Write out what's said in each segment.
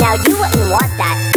Now you wouldn't want that.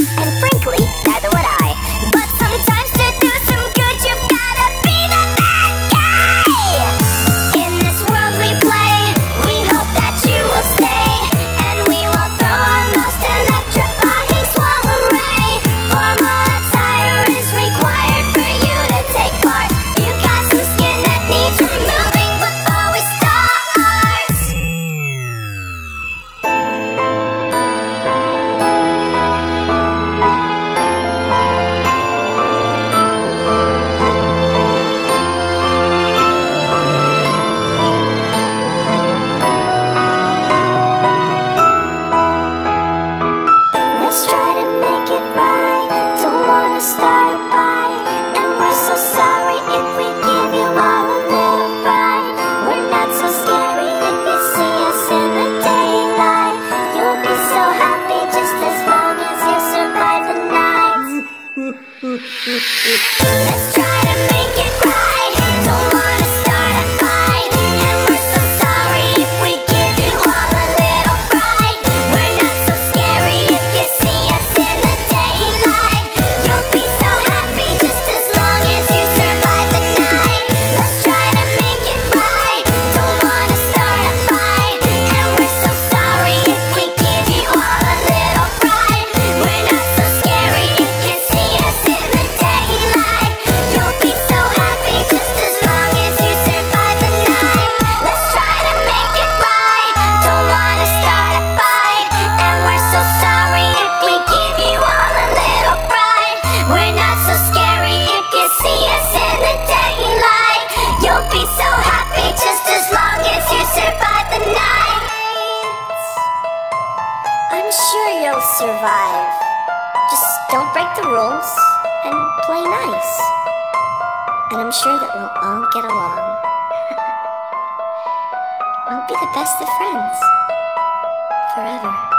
Let's go. sure you'll survive. Just don't break the rules and play nice. And I'm sure that we'll all get along. we'll be the best of friends. Forever.